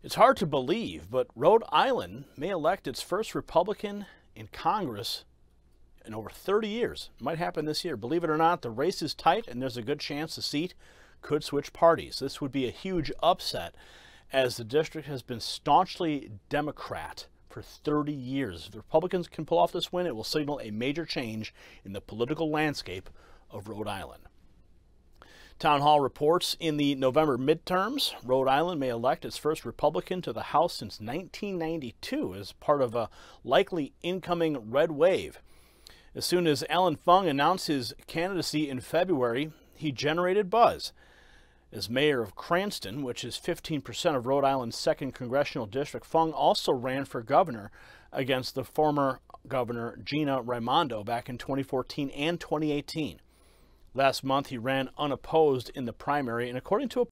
It's hard to believe, but Rhode Island may elect its first Republican in Congress in over 30 years. It might happen this year. Believe it or not, the race is tight, and there's a good chance the seat could switch parties. This would be a huge upset, as the district has been staunchly Democrat for 30 years. If the Republicans can pull off this win, it will signal a major change in the political landscape of Rhode Island. Town Hall reports in the November midterms, Rhode Island may elect its first Republican to the House since 1992 as part of a likely incoming red wave. As soon as Allan Fung announced his candidacy in February, he generated buzz. As mayor of Cranston, which is 15% of Rhode Island's second congressional district, Fung also ran for governor against the former governor Gina Raimondo back in 2014 and 2018. Last month, he ran unopposed in the primary, and according to a